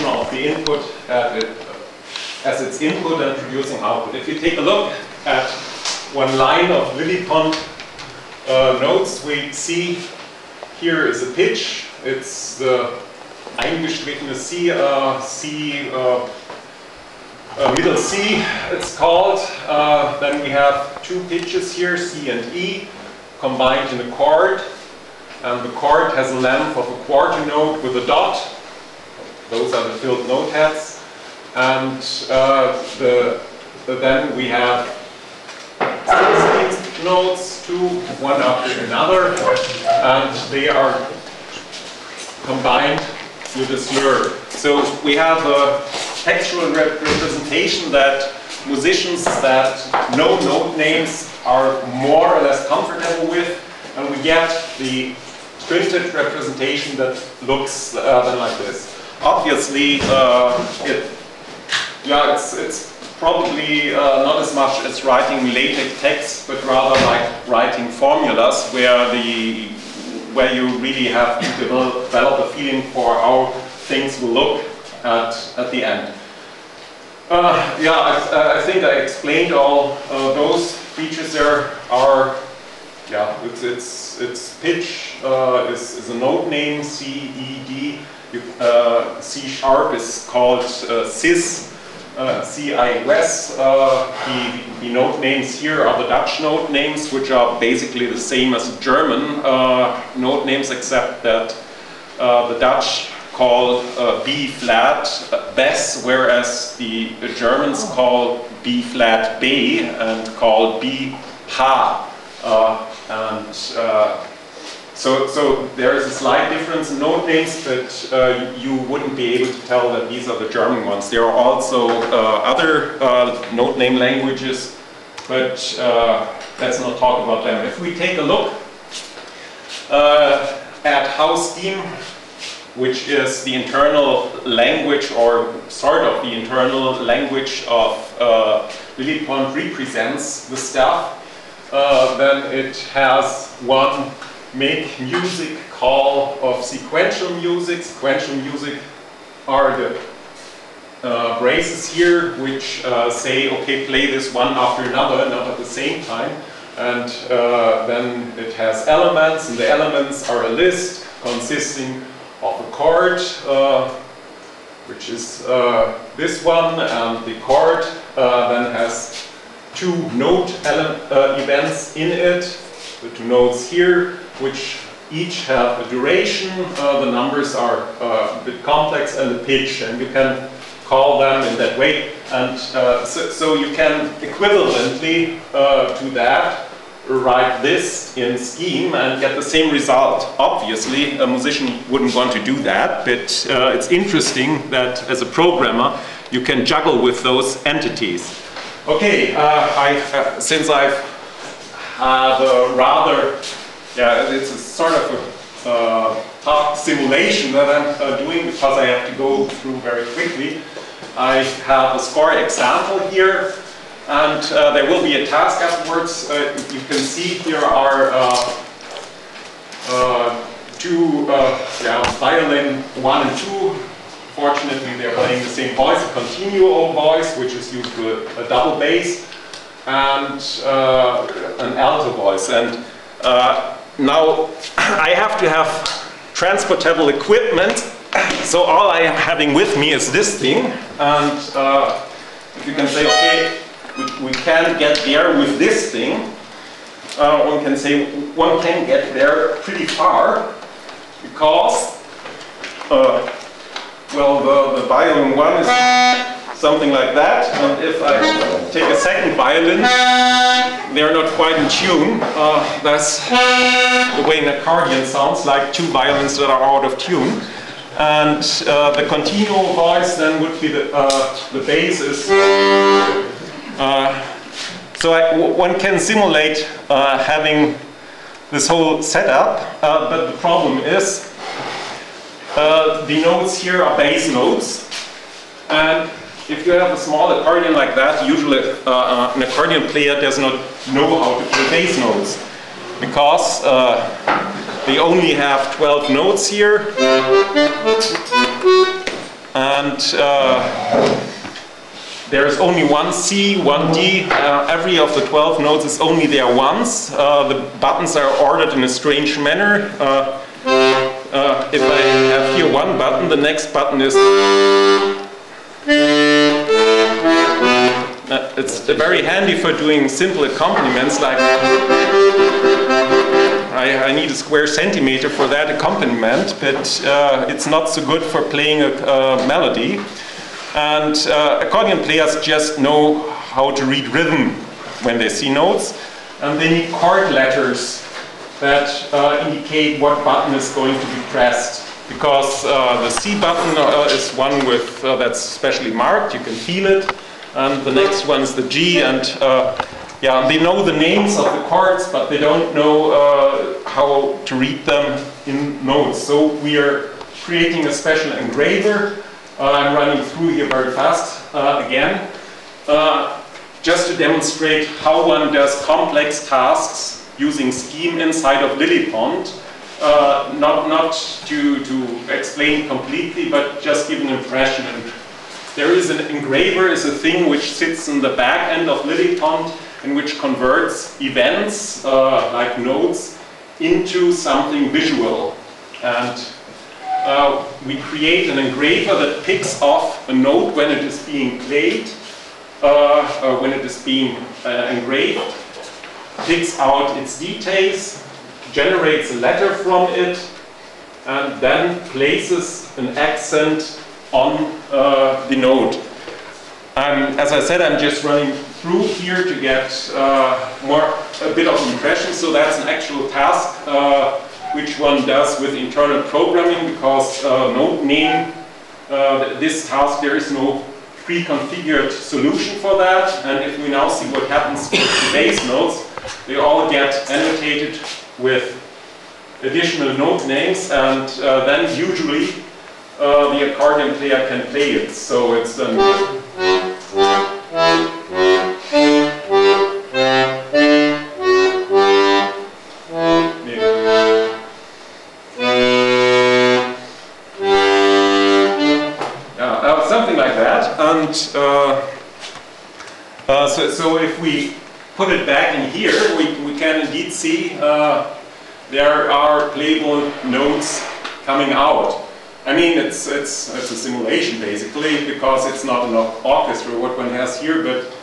function of the input it, as its input and producing output. If you take a look at one line of LilyPond uh, notes, we see here is a pitch. It's the eingestrichene C, uh, C uh, uh, middle C, it's called. Uh, then we have two pitches here, C and E, combined in a chord. And the chord has a length of a quarter note with a dot. Those are the filled note heads. And uh, the, the, then we have 16 notes, two, one after another, and they are combined with a slur. So we have a textual rep representation that musicians that know note names are more or less comfortable with, and we get the printed representation that looks uh, like this. Obviously, uh, it, yeah, it's, it's probably uh, not as much as writing LaTeX text, but rather like writing formulas where the where you really have to develop, develop a feeling for how things will look at, at the end. Uh, yeah, I, I, think I explained all uh, those features there are, yeah, it's, it's, it's pitch uh, is, is a note name, C, E, D. You, uh, C sharp is called uh, cis, uh, CIUS. Uh, the, the note names here are the Dutch note names, which are basically the same as German uh, note names, except that uh, the Dutch call uh, B flat uh, Bes, whereas the, the Germans oh. call B flat B and call B Ha. and so, so there is a slight difference in names, but uh, you wouldn't be able to tell that these are the German ones. There are also uh, other uh, note name languages, but uh, let's not talk about them. If we take a look uh, at how Scheme, which is the internal language or sort of the internal language of uh, LilyPond represents the stuff, uh, then it has one make music call of sequential music. Sequential music are the uh, braces here which uh, say, okay, play this one after another, not at the same time. And uh, then it has elements, and the elements are a list consisting of a chord, uh, which is uh, this one, and the chord uh, then has two note events in it, the two notes here, which each have a duration. Uh, the numbers are uh, a bit complex and the pitch, and you can call them in that way. And uh, so, so, you can equivalently uh, to that write this in Scheme and get the same result. Obviously, a musician wouldn't want to do that, but uh, it's interesting that as a programmer, you can juggle with those entities. Okay, uh, I, since I've a rather yeah, it's a sort of a uh, simulation that I'm uh, doing because I have to go through very quickly. I have a score example here, and uh, there will be a task afterwards. Uh, you can see here are uh, uh, two, yeah, violin one and two. Fortunately, they're playing the same voice, a continuo voice, which is used to a, a double bass, and an alto voice. And now, I have to have transportable equipment, so all I am having with me is this thing, and uh, if you can say, okay, we, we can't get there with this thing, uh, one can say one can get there pretty far, because, uh, well, the, the violin one is something like that. And if I take a second violin, they're not quite in tune. Uh, that's the way an accordion sounds, like two violins that are out of tune. And uh, the continuo voice then would be the, uh, the bass is. Uh, so I, one can simulate uh, having this whole setup, uh, but the problem is the notes here are bass notes. And if you have a small accordion like that, usually uh, uh, an accordion player does not know how to play bass notes because uh, they only have 12 notes here and uh, there is only one C, one D. Uh, every of the 12 notes is only there once. Uh, the buttons are ordered in a strange manner. If I have here one button, the next button is very handy for doing simple accompaniments like I, I, need a square centimeter for that accompaniment, but uh, it's not so good for playing a, a melody. And uh, accordion players just know how to read rhythm when they see notes, and they need chord letters that uh, indicate what button is going to be pressed. Because uh, the C button uh, is one with that's specially marked, you can feel it and the next one is the G, and uh, yeah, they know the names of the chords, but they don't know uh, how to read them in notes. So we are creating a special engraver. Uh, I'm running through here very fast uh, again, uh, just to demonstrate how one does complex tasks using scheme inside of LilyPond. Uh, not not to, to explain completely, but just give an impression and there is an engraver is a thing which sits in the back end of LilyPond and which converts events uh, like notes into something visual. And uh, we create an engraver that picks off a note when it is being played, uh, when it is being uh, engraved, picks out its details, generates a letter from it, and then places an accent on uh, the node. As I said, I'm just running through here to get uh, more a bit of impression. So that's an actual task uh, which one does with internal programming because uh, node name, uh, this task there is no pre-configured solution for that. And if we now see what happens with the base nodes, they all get annotated with additional node names and uh, then usually uh, the accordion player can play it. So it's an uh, something like that. And uh, uh, so, so if we put it back in here, we, we can indeed see uh, there are playable notes coming out. I mean, it's, it's, it's a simulation basically because it's not an orchestra what one has here, but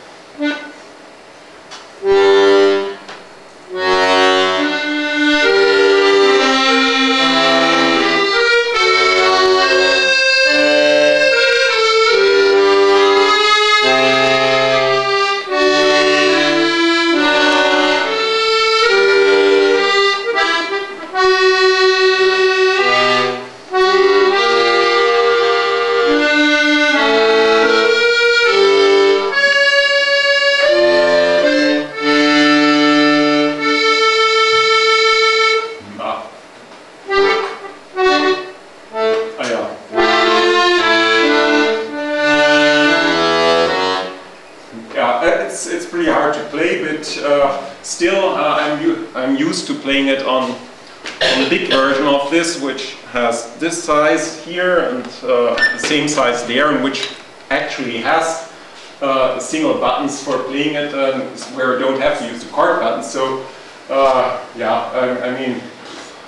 there, and which actually has uh, single buttons for playing it, um, where I don't have to use the chord buttons. So, uh, yeah, I, I mean,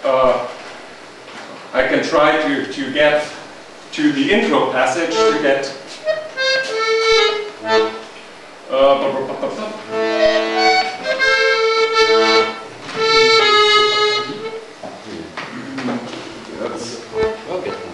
uh, I can try to, to get to the intro passage to get. Uh, wrong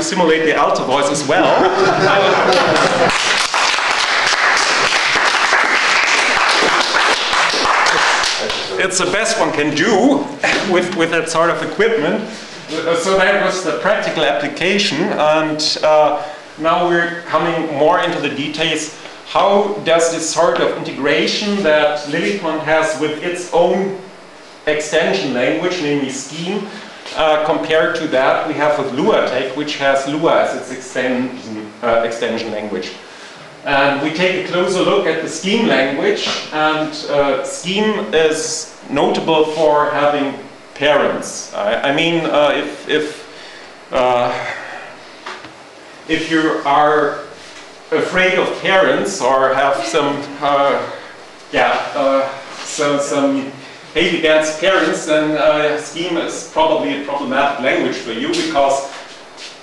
to simulate the alto voice as well. it's the best one can do with, with that sort of equipment. So that was the practical application, and uh, now we're coming more into the details. How does this sort of integration that LilyPond has with its own extension language, namely Scheme, uh, compared to that we have with LuaTeX, which has Lua as its extension, uh, extension language. And we take a closer look at the Scheme language, and uh, Scheme is notable for having parents. I, I mean, uh, if, if, uh, if you are afraid of parents or have some, yeah, some, some against parents, then uh, Scheme is probably a problematic language for you because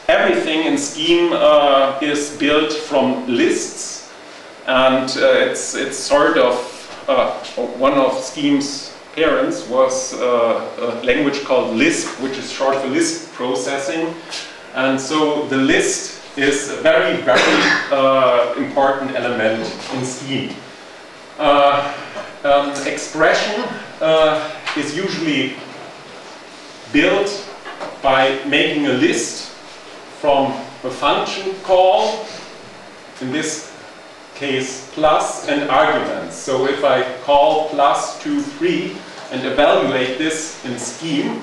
everything in Scheme uh, is built from lists and uh, it's, it's sort of uh, one of Scheme's parents was uh, a language called Lisp, which is short for List processing. And so the list is a very, very uh, important element in Scheme. Uh, um, expression uh, is usually built by making a list from a function call, in this case plus and arguments. So if I call plus 2, 3 and evaluate this in scheme,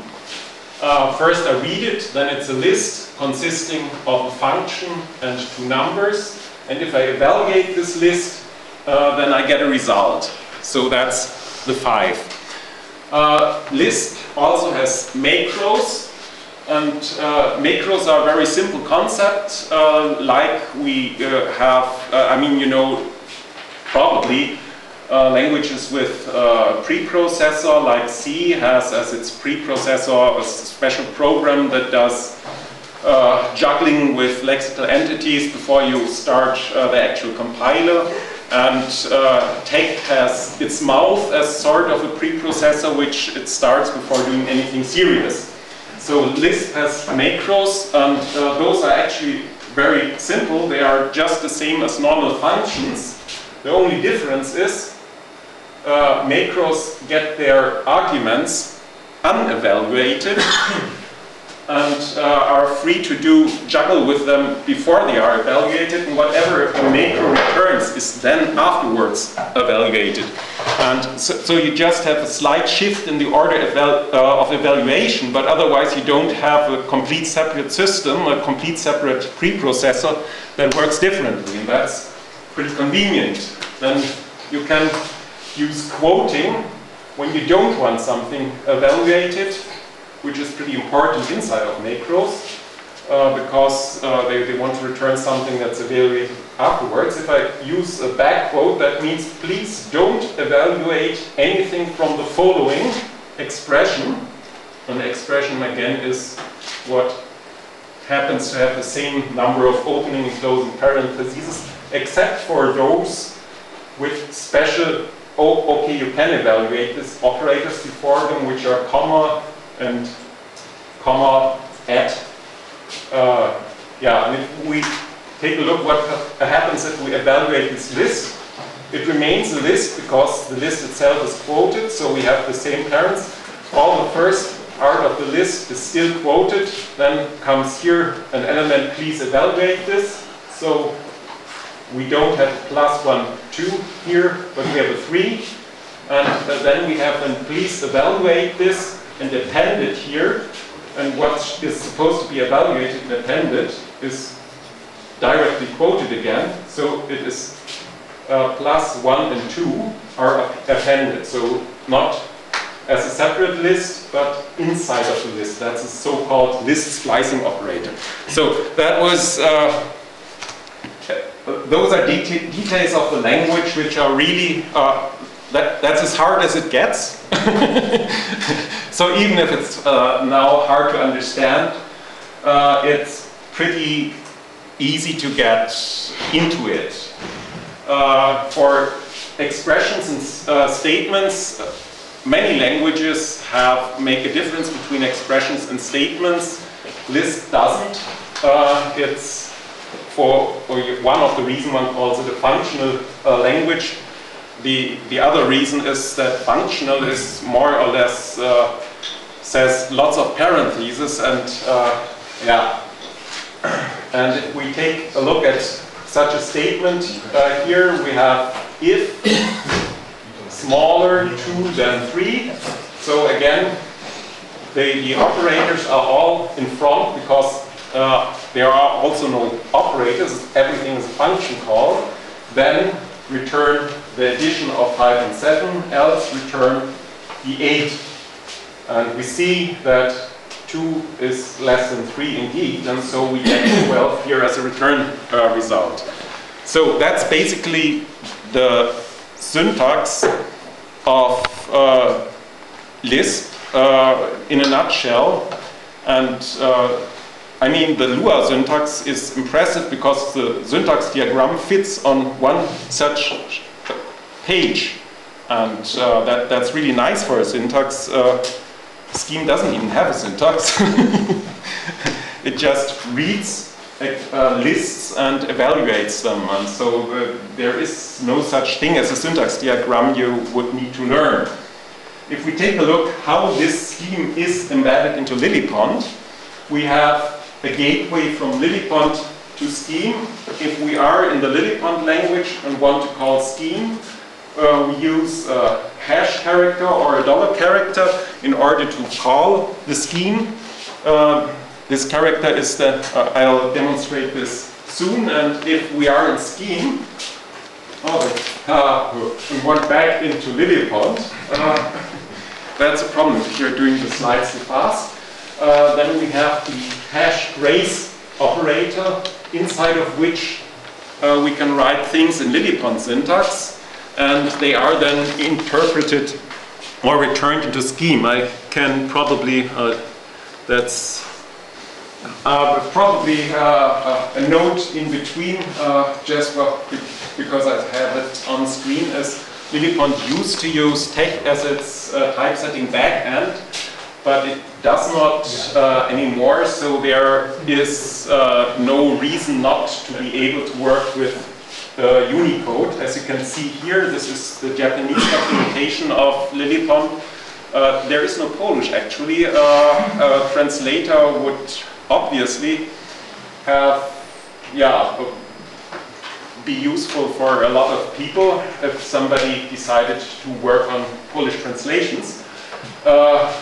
uh, first I read it, then it's a list consisting of a function and two numbers. And if I evaluate this list, uh, then I get a result. So that's the 5. Uh, Lisp also has macros, and uh, macros are a very simple concept, uh, like we uh, have, I mean, you know, probably languages with preprocessor, like C has as its preprocessor a special program that does juggling with lexical entities before you start the actual compiler. And uh, has its mouth as sort of a preprocessor which it starts before doing anything serious. So Lisp has macros and uh, those are actually very simple. They are just the same as normal functions. The only difference is uh, macros get their arguments unevaluated and uh, are free to do juggle with them before they are evaluated and whatever macro returns is then afterwards evaluated. And so, so you just have a slight shift in the order uh, of evaluation, but otherwise you don't have a complete separate system, a complete separate preprocessor that works differently, and that's pretty convenient. Then you can use quoting when you don't want something evaluated which is pretty important inside of macros uh, because uh, they, they want to return something that's evaluated afterwards. If I use a back quote, that means please don't evaluate anything from the following expression. An expression again is what happens to have the same number of opening and closing parentheses, except for those with special, oh, okay, you can evaluate these operators before them, which are comma, and comma at. Uh, yeah, and if we take a look what happens if we evaluate this list, it remains a list because the list itself is quoted, so we have the same parents. All the first part of the list is still quoted, then comes here an element, please evaluate this. So we don't have plus one, two here, but we have a three. And then we have an please evaluate this and appended here. And what is supposed to be evaluated and appended is directly quoted again. So it is uh, plus 1 and 2 are appended. So not as a separate list, but inside of the list. That's a so-called list splicing operator. So that was, uh, those are deta details of the language which are really uh, that, that's as hard as it gets. so even if it's uh, now hard to understand, uh, it's pretty easy to get into it. Uh, for expressions and uh, statements, many languages have make a difference between expressions and statements. Lisp doesn't. uh, it's for one of the reasons one calls it a functional uh, language. The, the other reason is that functional is more or less uh, says lots of parentheses and uh, yeah. And if we take a look at such a statement uh, here, we have if smaller 2 than 3. So again, the, the operators are all in front because uh, there are also no operators, everything is a function call. Then return the addition of 5 and 7, else return the 8. And we see that 2 is less than 3 indeed, and so we get 12 here as a return uh, result. So that's basically the syntax of uh, Lisp uh, in a nutshell. And uh, I mean, the Lua syntax is impressive because the syntax diagram fits on one such page. And uh, that, that's really nice for a syntax. Uh, Scheme doesn't even have a syntax. it just reads uh, lists and evaluates them. And so uh, there is no such thing as a syntax diagram you would need to learn. If we take a look how this scheme is embedded into LilyPond, we have a gateway from LilyPond to scheme. If we are in the LilyPond language and want to call scheme, uh, we use a hash character or a dollar character in order to call the scheme. Uh, this character is the, uh, I'll demonstrate this soon, and if we are in scheme, oh, we want back into LilyPond, uh, that's a problem if you're doing the slides too fast. Uh, then we have the hash brace operator, inside of which uh, we can write things in LilyPond syntax, and they are then interpreted or returned into scheme. I can probably, uh, that's uh, probably uh, uh, a note in between, just well, because I have it on screen, is LilyPond used to use TeX as its typesetting backend, but it does not uh, anymore, so there is no reason not to be able to work with Unicode. As you can see here, this is the Japanese documentation of LilyPond. there is no Polish actually. a translator would obviously have, yeah, be useful for a lot of people if somebody decided to work on Polish translations. Uh,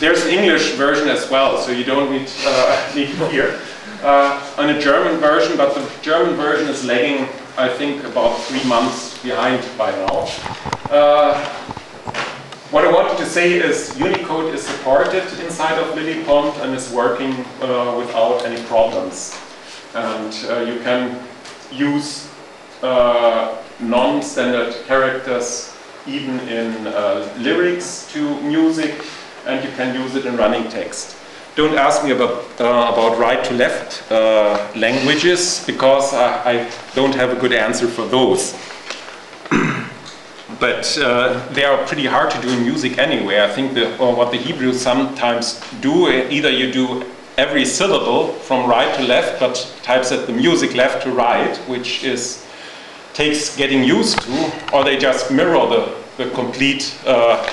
there's an English version as well, so you don't need, uh, need here. Uh, on a German version, but the German version is lagging, I think, about three months behind by now. Uh, what I wanted to say is Unicode is supported inside of LilyPond and is working uh, without any problems. And uh, you can use uh, non-standard characters even in lyrics to music and you can use it in running text. Don't ask me about, uh, about right to left uh, languages because I, I don't have a good answer for those but uh, they are pretty hard to do in music anyway. I think the, what the Hebrews sometimes do, either you do every syllable from right to left, but typeset the music left to right, which is takes getting used to, or they just mirror the, the complete uh,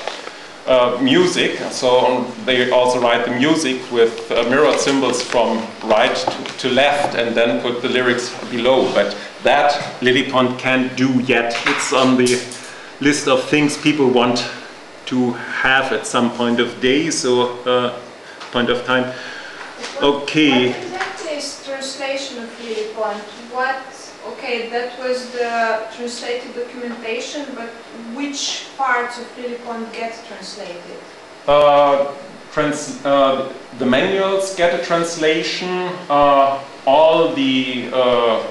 uh, music. So they also write the music with uh, mirrored symbols from right to, to, left and then put the lyrics below. But that LilyPond can't do yet. It's on the list of things people want to have at some point of day, so uh, point of time. Okay. What is translation of LilyPond? What? Okay, that was the translated documentation, but which parts of LilyPond get translated? Uh, trans uh, the manuals get a translation. Uh, all the uh,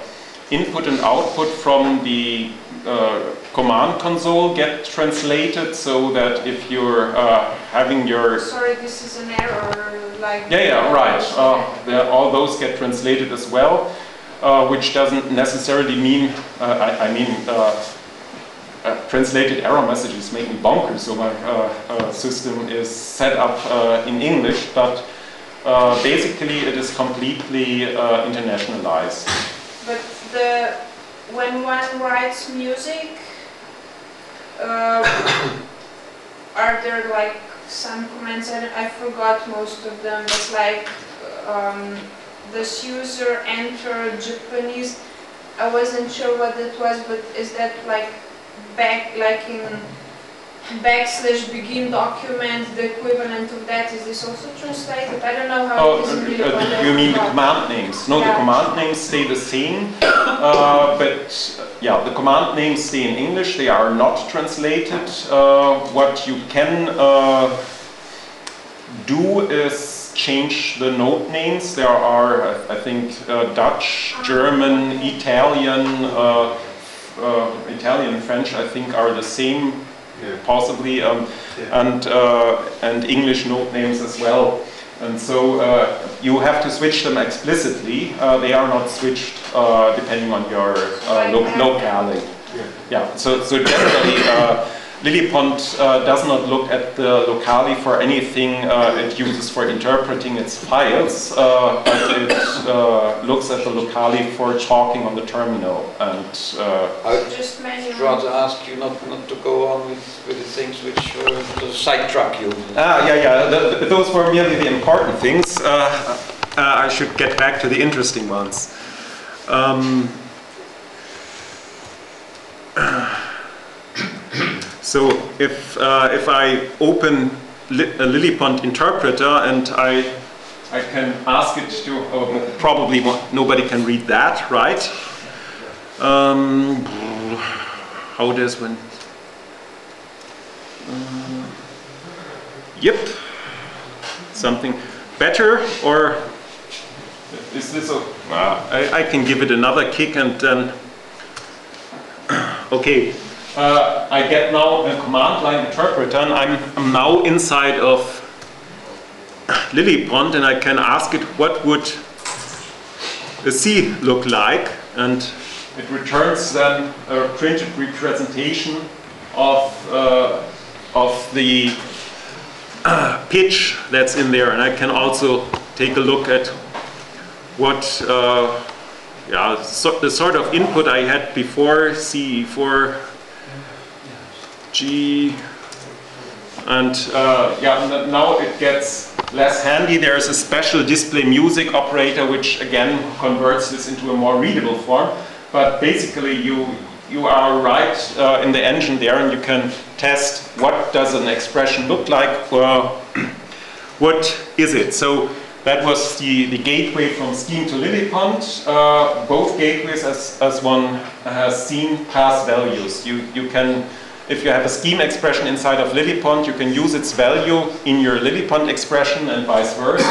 input and output from the uh, command console get translated so that if you're uh, having your... Sorry, this is an error, like... Yeah, yeah, right. Uh, all those get translated as well, uh, which doesn't necessarily mean, uh, I, I, mean, uh, translated error messages make me bonkers, so my system is set up in English, but uh, basically it is completely uh, internationalized. But the when one writes music, uh, are there like some comments? I, I forgot most of them. But like, um, does user enter Japanese? I wasn't sure what that was, but is that like back like in backslash begin document, the equivalent of that, is this also translated? I don't know how Oh, it is in uh, really uh, what you mean the command names? No, the command names stay the same, uh, but uh, yeah, the command names stay in English. They are not translated. Uh, what you can uh, do is change the note names. There are, I I think, uh, Dutch, German, Italian, uh, uh, Italian French. I think are the same, Yeah. possibly. Um, Yeah. and uh, and English note names as well. And so uh, you have to switch them explicitly. Uh, they are not switched uh, depending on your uh, lo- locality. Yeah. Yeah. So so generally. LilyPond uh, does not look at the locale for anything uh, it uses for interpreting its files, uh, but it uh, looks at the locale for talking on the terminal. And uh, I Just would manual. rather ask you not, not to go on with, with the things which uh, sidetrack you. Ah, yeah, yeah. th- th- those were merely the important things. Uh, uh, I should get back to the interesting ones. Um, so if uh, if I open li- a LilyPond interpreter and I I can ask it to oh, probably nobody can read that, right? Um, how does one? Yep. Something better or is this a... Ah, I, I can give it another kick and then... okay. Uh, I get now a command line interpreter and I'm, I'm now inside of LilyPond and I can ask it what would a C look like? And it returns then a printed representation of, uh, of the pitch that's in there. And I can also take a look at what uh, yeah, so, the sort of input I had before C4 G and uh, yeah now it gets less handy there's a special display music operator which again converts this into a more readable form but basically you you are right uh, in the engine there and you can test what does an expression look like uh, what is it so that was the, the gateway from Scheme to LilyPond. Uh, both gateways, as, as one has seen, pass values. You, you can, if you have a scheme expression inside of LilyPond, you can use its value in your LilyPond expression and vice versa.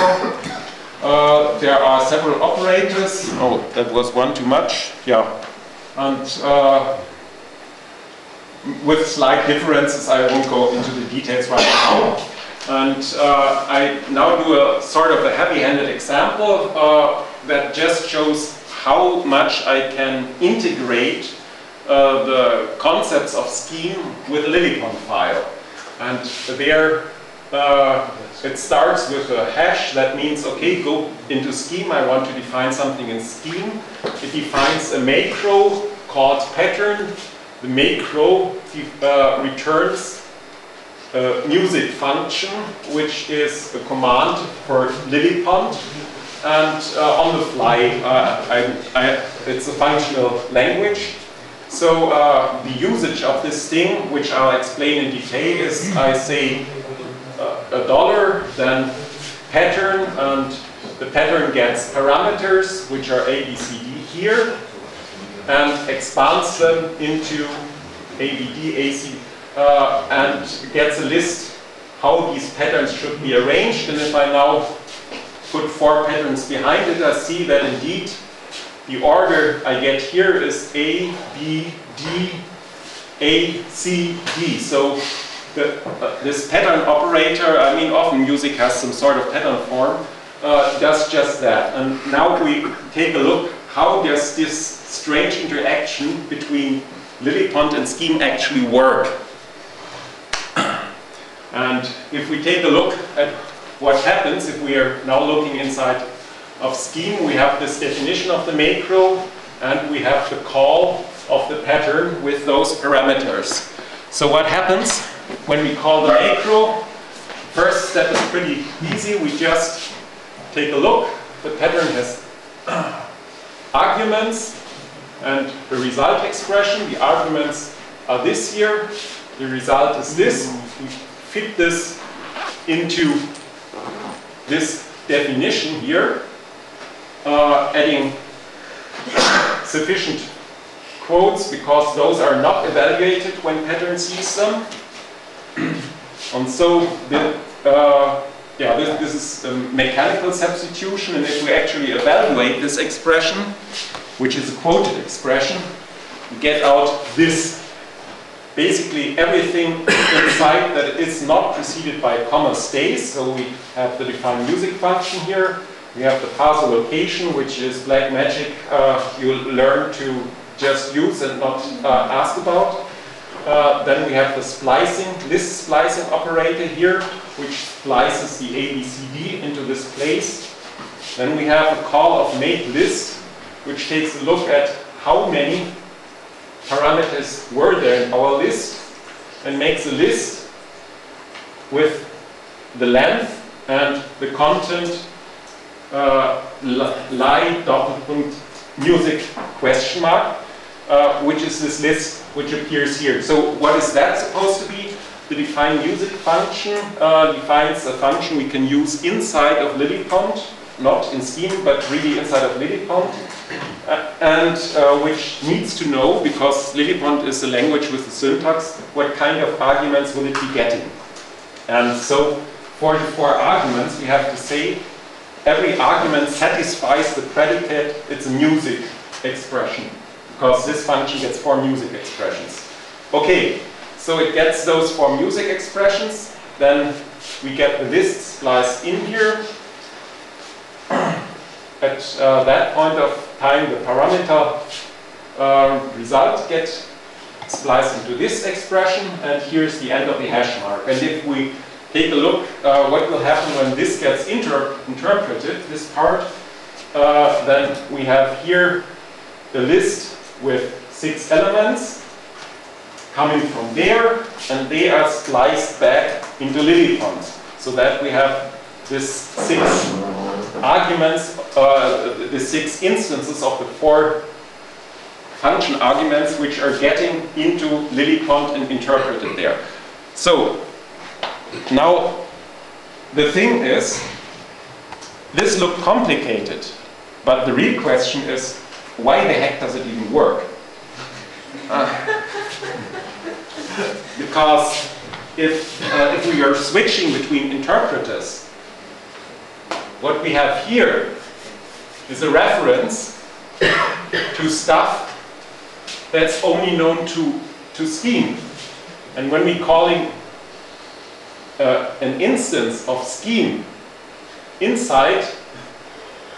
Uh, there are several operators. Oh, that was one too much. Yeah. And uh, with slight differences, I won't go into the details right now. And uh, I now do a sort of a heavy-handed example uh, that just shows how much I can integrate uh, the concepts of scheme with a LilyPond file. And there uh, it starts with a hash that means, okay, go into scheme, I want to define something in scheme. It defines a macro called pattern. The macro uh, returns a music function, which is a command for LilyPond. And uh, on the fly, uh, I, I, it's a functional language. So uh, the usage of this thing, which I'll explain in detail, is I say uh, a dollar, then pattern, and the pattern gets parameters, which are A, B, C, D here, and expands them into A, B, D, A, C, uh, and gets a list how these patterns should be arranged. And if I now put four patterns behind it, I see that indeed the order I get here is A, B, D, A, C, D. So the, uh, this pattern operator, I mean, often music has some sort of pattern form, uh, does just that. And now we take a look how does this strange interaction between LilyPond and Scheme actually work. And if we take a look at what happens if we are now looking inside of scheme, we have this definition of the macro and we have the call of the pattern with those parameters. So what happens when we call the macro? First step is pretty easy. We just take a look. The pattern has arguments and the result expression. The arguments are this here. The result is this. We fit this into this definition here, uh, adding sufficient quotes because those are not evaluated when pattern sees them. and so the, uh, yeah, this, this is a mechanical substitution and if we actually evaluate this expression, which is a quoted expression, we get out this. Basically everything inside that is not preceded by a comma stays. So we have the defined music function here. We have the parser location, which is black magic uh, you learn to just use and not uh, ask about. Uh, then we have the splicing, list splicing operator here, which splices the ABCD into this place. Then we have a call of make list, which takes a look at how many parameters were there in our list and makes a list with the length and the content uh, lie doppelpunkt music question mark uh, which is this list which appears here. So what is that supposed to be? The define music function uh, defines a function we can use inside of LilyPond, not in Scheme, but really inside of LilyPond, uh, and uh, which needs to know, because LilyPond is a language with a syntax, what kind of arguments will it be getting. And so for the four arguments, we have to say every argument satisfies the predicate, it's a music expression because this function gets four music expressions. Okay, so it gets those four music expressions, then we get the list spliced in here. At uh, that point of time, the parameter uh, result gets spliced into this expression, and here's the end of the hash mark. And if we take a look uh, what will happen when this gets inter interpreted, this part, uh, then we have here the list with six elements coming from there and they are spliced back into LilyPond so that we have this six arguments, uh, the six instances of the four function arguments which are getting into LilyPond and interpreted there. So now the thing is, this looked complicated, but the real question is why the heck does it even work? Uh, because if, uh, if we are switching between interpreters, what we have here is a reference to stuff that's only known to, to Scheme. And when we're calling uh, an instance of Scheme inside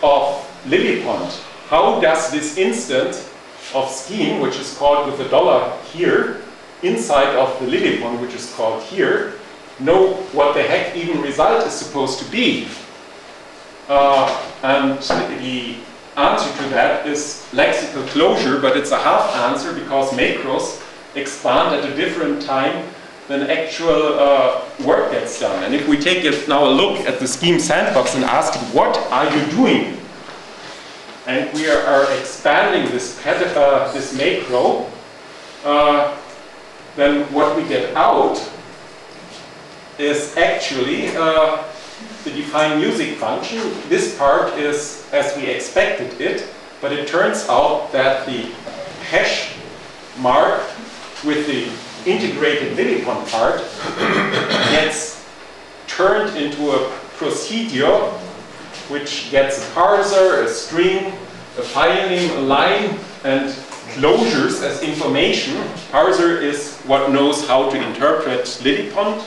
of LilyPond, how does this instance of scheme, which is called with a dollar here, inside of the LilyPond, which is called here, know what the heck even result is supposed to be? Uh, and the answer to that is lexical closure, but it's a half answer because macros expand at a different time than actual uh, work gets done. And if we take it now a look at the scheme sandbox and ask what are you doing and we are, are expanding this, uh, this macro, uh, then what we get out is actually uh, the define music function. This part is as we expected it, but it turns out that the hash mark with the integrated LilyPond part gets turned into a procedure which gets a parser, a string, a file name, a line, and closures as information. Parser is what knows how to interpret LilyPond.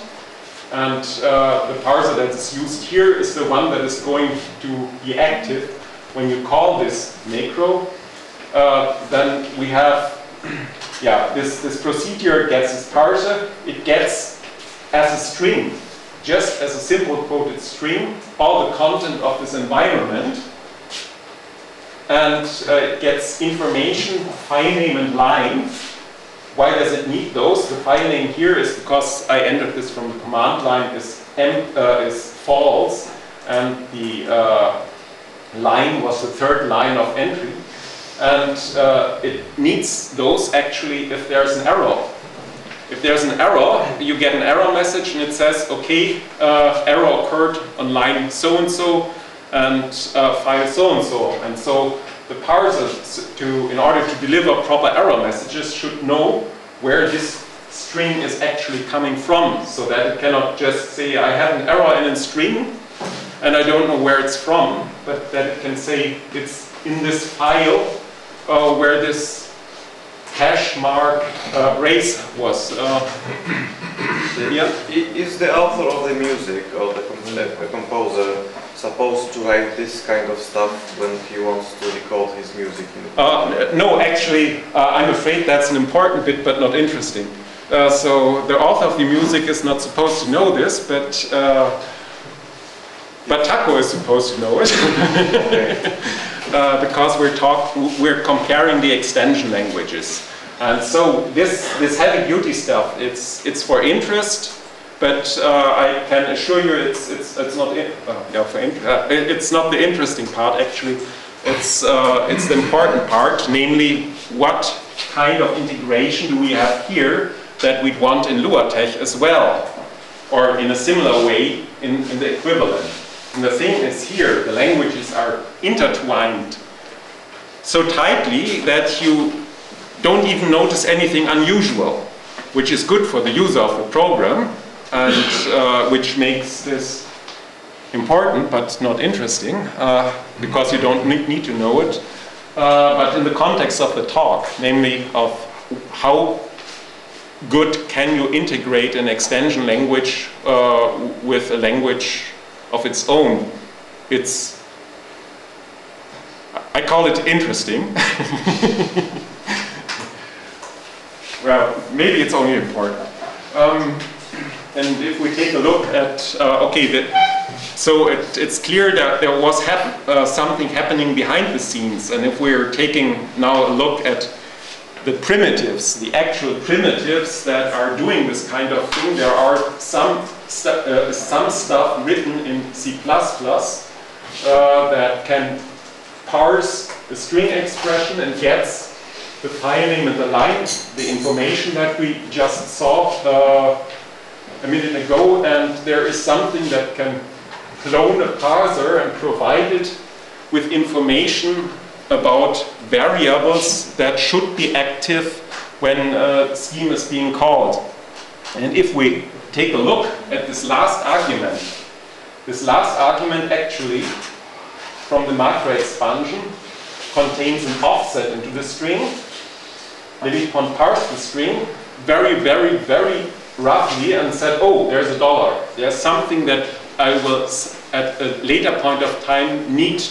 And uh, the parser that is used here is the one that is going to be active when you call this macro. Uh, then we have, yeah, this, this procedure gets its parser. It gets as a string just as a simple quoted string all the content of this environment and uh, it gets information, file name and line. Why does it need those? The file name here is because I entered this from the command line is, m, uh, is false and the uh, line was the third line of entry and uh, it needs those actually if there's an error. If there's an error, you get an error message and it says, okay, uh, error occurred on line so-and-so and uh, file so-and-so. And so the parser, to, in order to deliver proper error messages, should know where this string is actually coming from so that it cannot just say, I have an error in a string and I don't know where it's from, but that it can say it's in this file uh, where this hash mark uh, race was. Uh, yeah. Is the author of the music or the, the composer supposed to write this kind of stuff when he wants to record his music? Uh, no, actually, uh, I'm afraid that's an important bit, but not interesting. Uh, so the author of the music is not supposed to know this, but but Taco is supposed to know it. uh, because we're talk we're comparing the extension languages. And so this, this heavy duty stuff, it's, it's for interest, but uh, I can assure you it's, it's, it's, not, in, uh, yeah, for in, uh, it's not the interesting part actually. It's, uh, it's the important part, namely what kind of integration do we have here that we'd want in LuaTeX as well, or in a similar way in, in the equivalent. And the thing is here, the languages are intertwined so tightly that you don't even notice anything unusual, which is good for the user of the program and uh, which makes this important but not interesting uh, because you don't need to know it. Uh, but in the context of the talk, namely of how good can you integrate an extension language uh, with a language of its own, it's I call it interesting. well, maybe it's only important. Um, and if we take a look at, uh, okay, the, so it, it's clear that there was hap uh, something happening behind the scenes. And if we're taking now a look at the primitives, the actual primitives that are doing this kind of thing, there are some, stu uh, some stuff written in C++ uh, that can parse the string expression and gets the file name and the line, the information that we just saw uh, a minute ago, and there is something that can clone a parser and provide it with information about variables that should be active when a scheme is being called. And if we take a look at this last argument, this last argument actually from the macro expansion contains an offset into the string Maybe LilyPond parsed the string very, very, very roughly and said, oh, there's a dollar. There's something that I will, at a later point of time, need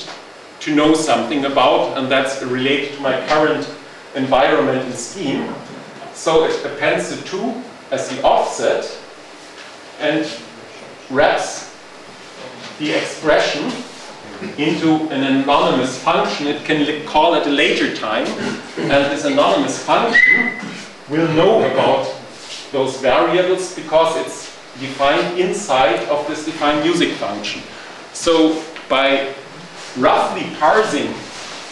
to know something about, and that's related to my current environment and scheme. So it appends the two as the offset and wraps the expression into an anonymous function, it can call at a later time, and this anonymous function will know about those variables because it's defined inside of this defined music function. So by roughly parsing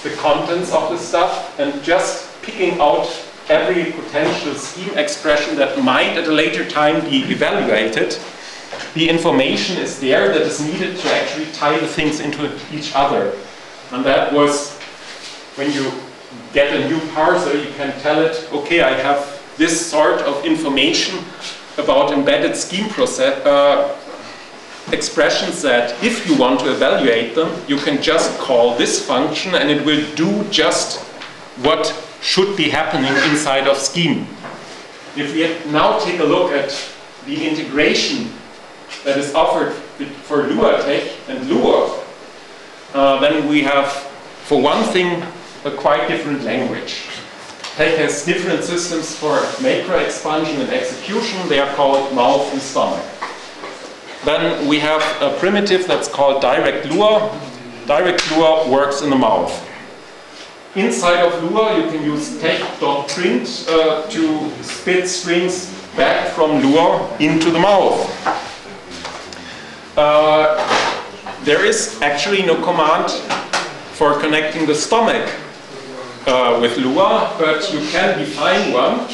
the contents of the stuff and just picking out every potential scheme expression that might at a later time be evaluated, the information is there that is needed to actually tie the things into each other. And that was when you get a new parser, you can tell it, okay, I have this sort of information about embedded scheme process, uh, expressions that if you want to evaluate them, you can just call this function and it will do just what should be happening inside of scheme. If we now take a look at the integration that is offered for LuaTeX and Lua, uh, then we have, for one thing, a quite different language. TeX has different systems for macro expansion and execution. They are called mouth and stomach. then we have a primitive that's called direct Lua. Direct Lua works in the mouth. Inside of Lua, you can use tex.print uh, to spit strings back from Lua into the mouth. Uh, there is actually no command for connecting the stomach uh, with Lua, but you can define one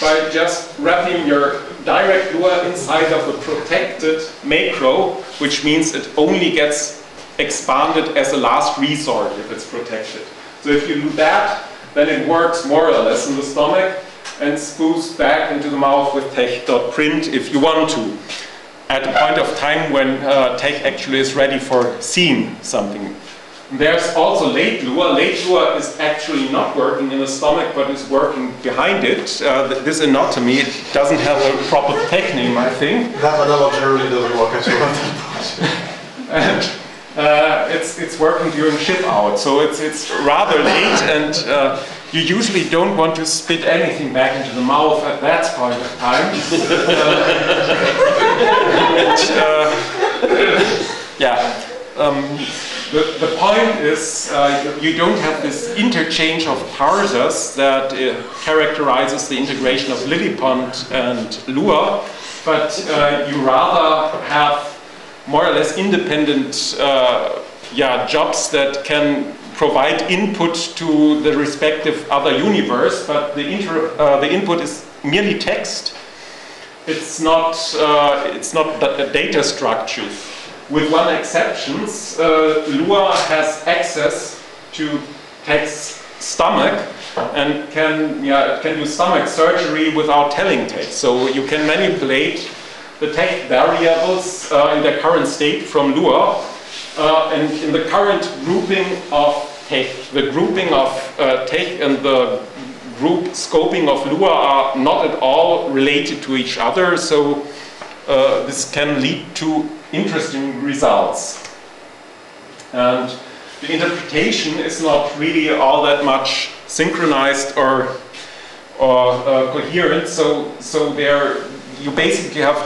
by just wrapping your direct Lua inside of a protected macro, which means it only gets expanded as a last resort if it's protected. So if you do that, then it works more or less in the stomach and spoofs back into the mouth with tex.print if you want to. At a point of time when uh, TeX actually is ready for seeing something. There's also late Lua. Late Lua is actually not working in the stomach, but is working behind it. Uh, this anatomy it doesn't have a proper TeX name, I think. That analogy really doesn't work at all. and uh, it's it's working during ship out, so it's it's rather late, and uh, you usually don't want to spit anything back into the mouth at that point of time. Uh, yeah. Um, the, the point is uh, you don't have this interchange of parsers that uh, characterizes the integration of LilyPond and Lua, but uh, you rather have more or less independent uh, yeah, jobs that can provide input to the respective other universe, but the, inter, uh, the input is merely text. It's not, uh, it's not data structures with one exception, uh, Lua has access to TeX's stomach and can, yeah, can do stomach surgery without telling TeX. So you can manipulate the TeX variables uh, in their current state from Lua. Uh, and in the current grouping of the grouping of uh, and the group scoping of Lua are not at all related to each other. So uh, this can lead to interesting results. And the interpretation is not really all that much synchronized or, or uh, coherent. So, so there you basically have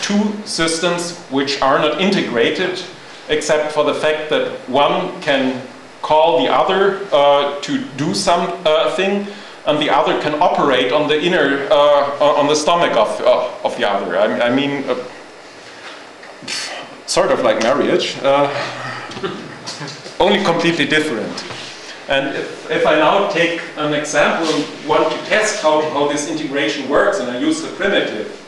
two systems which are not integrated except for the fact that one can call the other uh, to do something uh, and the other can operate on the inner, uh, on the stomach of, uh, of the other. I, I mean, uh, sort of like marriage, uh, only completely different. And if, if, I now take an example and want to test how, how this integration works, and I use the primitive,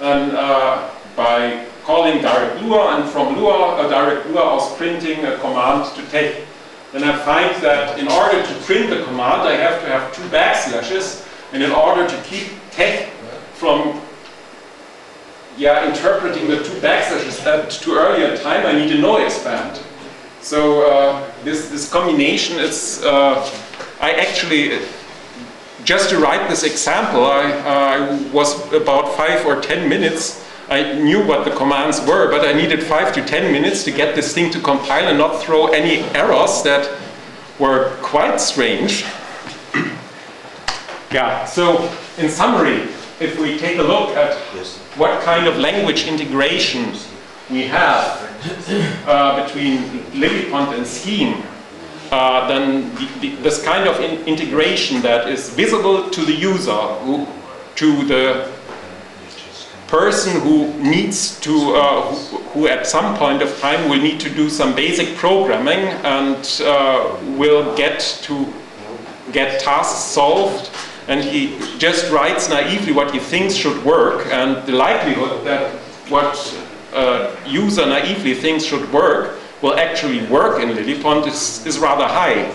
and uh, by calling direct Lua, and from Lua, a direct Lua, I was printing a command to TeX. Then I find that in order to print the command, I have to have two backslashes, and in order to keep TeX from yeah, interpreting the two backslashes at too early a time, I need a no expand. So uh, this, this combination is, uh, I actually, just to write this example, I, uh, I was about five or ten minutes I knew what the commands were, but I needed five to ten minutes to get this thing to compile and not throw any errors that were quite strange. yeah, so in summary, if we take a look at what kind of language integration we have uh, between LilyPond and Scheme, uh, then the, the, this kind of in integration that is visible to the user, who, to the person who needs to, uh, who, who, at some point of time will need to do some basic programming and uh, will get to get tasks solved. And he just writes naively what he thinks should work, and the likelihood that what uh, user naively thinks should work will actually work in LilyPond is, is rather high.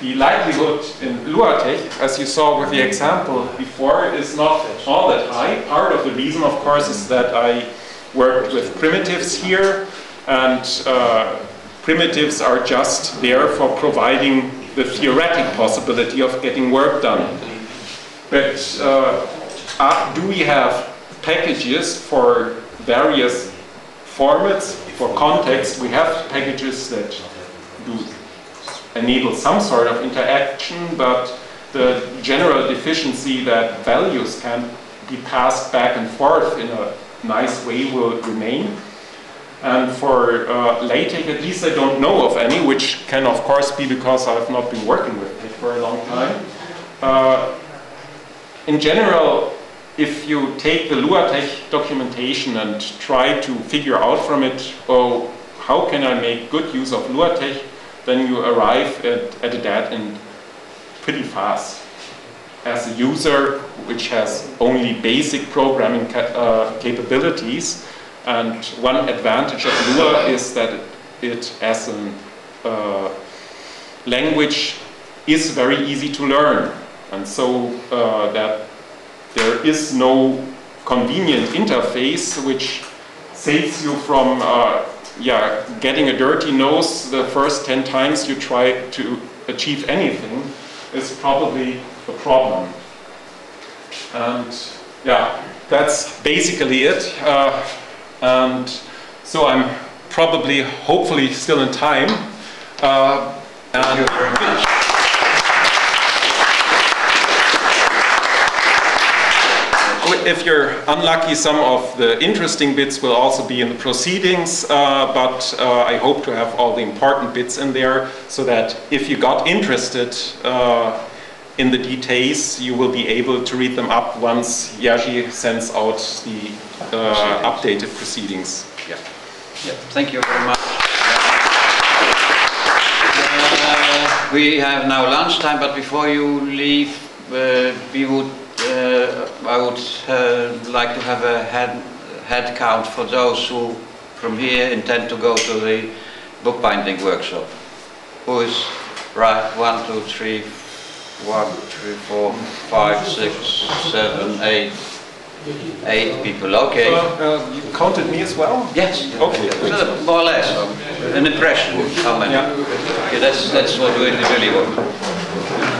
The likelihood in LuaTeX, as you saw with the example before, is not all that high. Part of the reason, of course, is that I worked with primitives here, and uh, primitives are just there for providing the theoretic possibility of getting work done. But uh, uh, do we have packages for various formats? For ConTeXt, we have packages that do enable some sort of interaction, but the general deficiency that values can be passed back and forth in a nice way will remain. And for uh, LaTeX, at least I don't know of any, which can of course be because I've not been working with it for a long time. Uh, in general, if you take the LuaTeX documentation and try to figure out from it, oh, how can I make good use of LuaTeX, then you arrive at, at a dead end pretty fast. As a user which has only basic programming ca uh, capabilities, and one advantage of Lua is that it, it as a uh, language is very easy to learn. And so uh, that there is no convenient interface which saves you from uh, yeah, getting a dirty nose the first 10 times you try to achieve anything is probably a problem. And yeah, that's basically it. Uh, and so I'm probably, hopefully, still in time. Uh, Thank you very much. If you're unlucky, some of the interesting bits will also be in the proceedings, uh, but uh, I hope to have all the important bits in there so that if you got interested uh, in the details, you will be able to read them up once Yaji sends out the uh, updated proceedings. Yeah. Yeah. Thank you very much. Uh, we have now lunchtime, but before you leave, uh, we would, I would uh, like to have a head, head count for those who from here intend to go to the bookbinding workshop. Who is right? One, two, three, one, three, four, five, six, seven, eight. Eight people, okay. Uh, uh, you counted me as well? Yes. Okay. So, more or less, an impression, how many? Yeah. Okay, that's, that's what we really want.